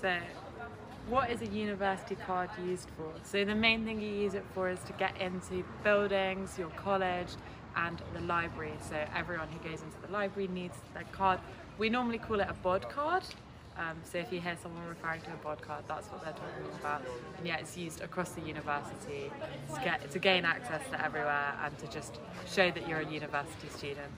So, what is a university card used for? So, the main thing you use it for is to get into buildings, your college, and the library. So, everyone who goes into the library needs their card. We normally call it a bod card. Um, so, if you hear someone referring to a bod card, that's what they're talking about. And yeah, it's used across the university to, get, to gain access to everywhere and to just show that you're a university student.